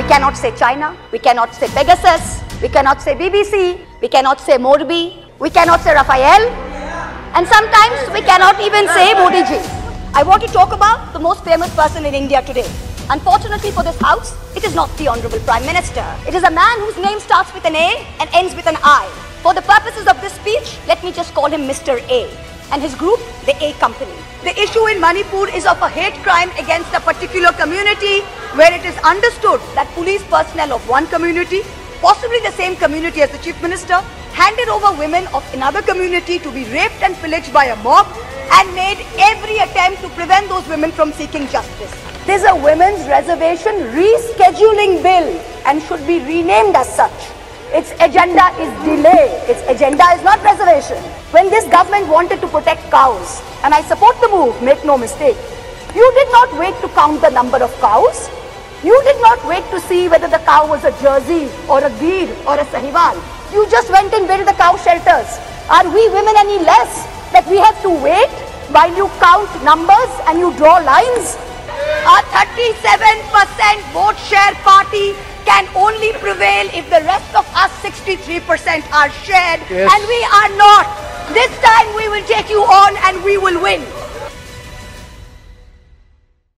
We cannot say China. We cannot say Pegasus. We cannot say BBC. We cannot say Morbi. We cannot say Rafale. And sometimes we cannot even say Modi ji. I want to talk about the most famous person in India today. Unfortunately for this house, it is not the Honorable Prime Minister. It is a man whose name starts with an A and ends with an I. For the purposes of this speech, let me just call him Mr. A and his group, the A Company. The issue in Manipur is of a hate crime against a particular community where it is understood that police personnel of one community, possibly the same community as the Chief Minister, handed over women of another community to be raped and pillaged by a mob and made every attempt to prevent those women from seeking justice. There's a women's reservation rescheduling bill and should be renamed as such. Its agenda is delay. Its agenda is not preservation. When this government wanted to protect cows, and I support the move, make no mistake, you did not wait to count the number of cows. You did not wait to see whether the cow was a Jersey or a Gir or a Sahiwal. You just went and built the cow shelters. Are we women any less that we have to wait while you count numbers and you draw lines? A 37% vote share party can only prevail if the rest of us 63% are shared Yes. and we are not. This time we will take you on and we will win.